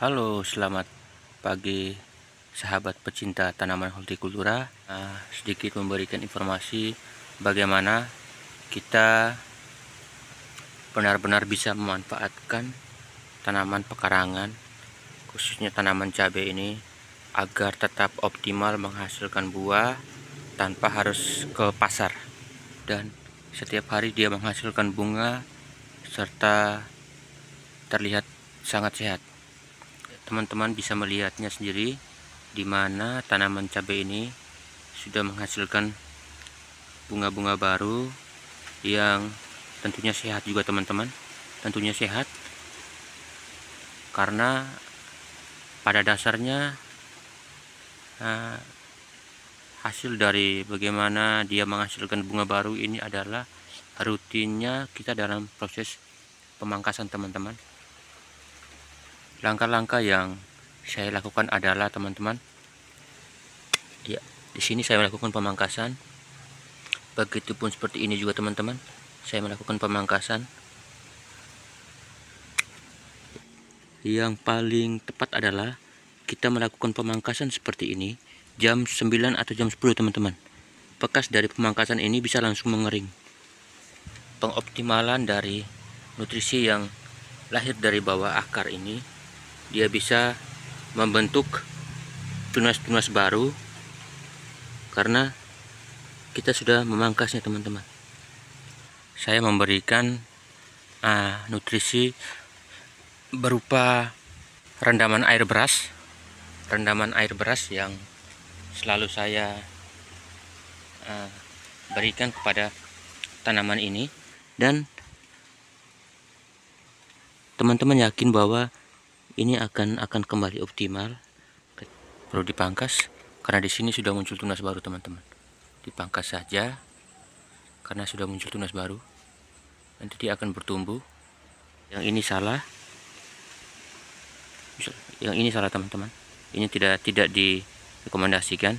Halo, selamat pagi sahabat pecinta tanaman hortikultura. Nah, sedikit memberikan informasi bagaimana kita benar-benar bisa memanfaatkan tanaman pekarangan, khususnya tanaman cabai ini agar tetap optimal menghasilkan buah tanpa harus ke pasar dan setiap hari dia menghasilkan bunga serta terlihat sangat sehat teman-teman bisa melihatnya sendiri di mana tanaman cabai ini sudah menghasilkan bunga-bunga baru yang tentunya sehat juga teman-teman. Tentunya sehat karena pada dasarnya uh, hasil dari bagaimana dia menghasilkan bunga baru ini adalah rutinnya kita dalam proses pemangkasan teman-teman langkah-langkah yang saya lakukan adalah teman-teman ya di sini saya melakukan pemangkasan. Begitupun seperti ini juga teman-teman saya melakukan pemangkasan. Yang paling tepat adalah kita melakukan pemangkasan seperti ini jam 9 atau jam 10 teman-teman. Bekas dari pemangkasan ini bisa langsung mengering. Pengoptimalan dari nutrisi yang lahir dari bawah akar ini dia bisa membentuk tunas-tunas baru karena kita sudah memangkasnya teman-teman. Saya memberikan uh, nutrisi berupa rendaman air beras rendaman air beras yang selalu saya uh, berikan kepada tanaman ini. Dan teman-teman yakin bahwa ini akan akan kembali optimal. Perlu dipangkas karena di sini sudah muncul tunas baru teman-teman. Dipangkas saja karena sudah muncul tunas baru. Nanti dia akan bertumbuh. Yang ini salah. Yang ini salah teman-teman. Ini tidak tidak direkomendasikan.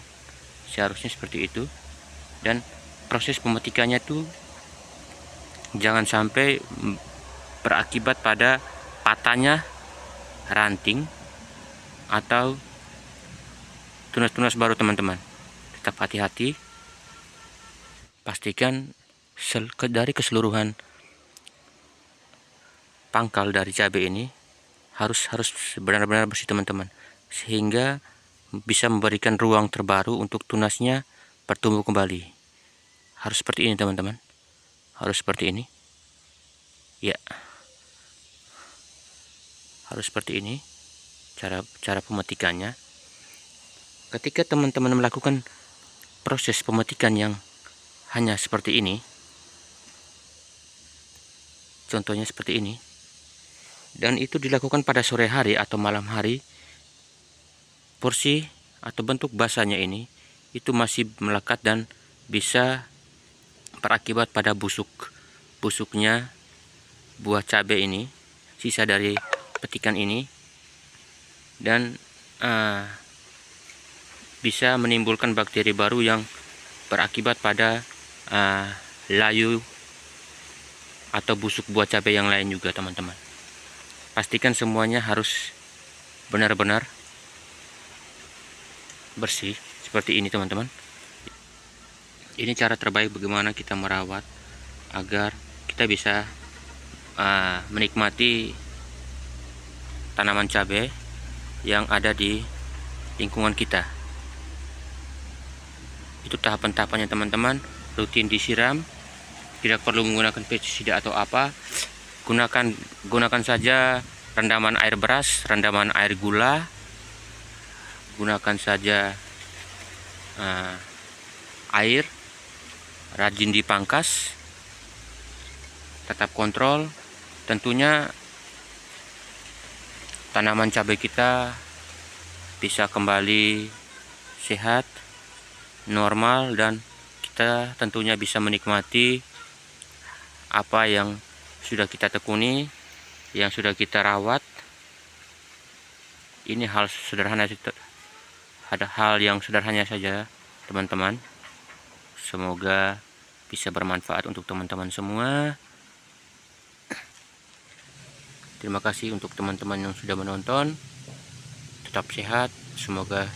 Seharusnya seperti itu. Dan proses pemetikannya tuh jangan sampai berakibat pada patahnya ranting atau tunas-tunas baru teman-teman. Tetap hati-hati. Pastikan dari keseluruhan pangkal dari cabai ini harus harus benar-benar bersih teman-teman. Sehingga bisa memberikan ruang terbaru untuk tunasnya bertumbuh kembali. Harus seperti ini teman-teman. Harus seperti ini. Ya harus seperti ini cara cara pemetikannya. Ketika teman-teman melakukan proses pemetikan yang hanya seperti ini contohnya seperti ini dan itu dilakukan pada sore hari atau malam hari porsi atau bentuk basahnya ini itu masih melekat dan bisa berakibat pada busuk busuknya buah cabai ini sisa dari petikan ini dan uh, bisa menimbulkan bakteri baru yang berakibat pada uh, layu atau busuk buah cabai yang lain juga teman-teman. Pastikan semuanya harus benar-benar bersih seperti ini teman-teman. Ini cara terbaik bagaimana kita merawat agar kita bisa uh, menikmati tanaman cabai yang ada di lingkungan kita. Itu tahapan-tahapannya teman-teman. Rutin disiram. Tidak perlu menggunakan pestisida atau apa. Gunakan gunakan saja rendaman air beras rendaman air gula. Gunakan saja uh, air. Rajin dipangkas. Tetap kontrol. Tentunya tanaman cabai kita bisa kembali sehat, normal dan kita tentunya bisa menikmati apa yang sudah kita tekuni, yang sudah kita rawat. Ini hal sederhana ada hal yang sederhana saja, teman-teman. Semoga bisa bermanfaat untuk teman-teman semua. Terima kasih untuk teman-teman yang sudah menonton. tetap sehat. Semoga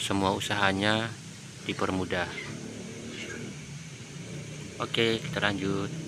semua usahanya dipermudah. Oke kita lanjut